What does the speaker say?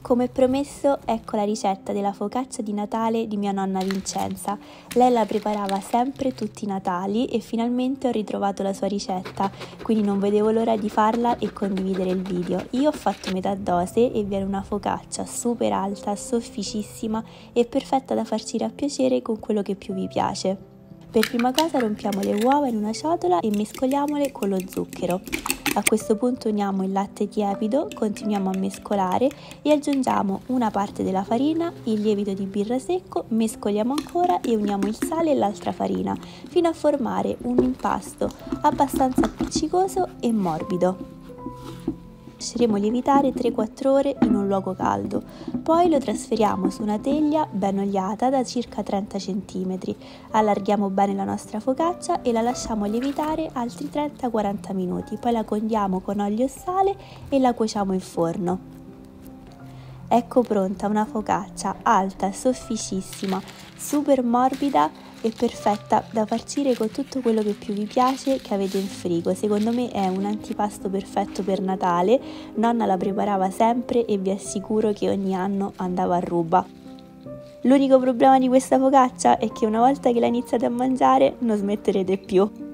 Come promesso, ecco la ricetta della focaccia di Natale di mia nonna Vincenza. Lei la preparava sempre tutti i Natali e finalmente ho ritrovato la sua ricetta, quindi non vedevo l'ora di farla e condividere il video. Io ho fatto metà dose e viene una focaccia super alta, sofficissima e perfetta da farcire a piacere con quello che più vi piace. Per prima cosa rompiamo le uova in una ciotola e mescoliamole con lo zucchero. A questo punto uniamo il latte tiepido, continuiamo a mescolare e aggiungiamo una parte della farina, il lievito di birra secco, mescoliamo ancora e uniamo il sale e l'altra farina fino a formare un impasto abbastanza appiccicoso e morbido lasceremo lievitare 3-4 ore in un luogo caldo, poi lo trasferiamo su una teglia ben oliata da circa 30 cm, allarghiamo bene la nostra focaccia e la lasciamo lievitare altri 30-40 minuti, poi la condiamo con olio e sale e la cuociamo in forno. Ecco pronta una focaccia alta, sofficissima, super morbida e perfetta da farcire con tutto quello che più vi piace che avete in frigo. Secondo me è un antipasto perfetto per Natale, nonna la preparava sempre e vi assicuro che ogni anno andava a ruba. L'unico problema di questa focaccia è che una volta che la iniziate a mangiare non smetterete più.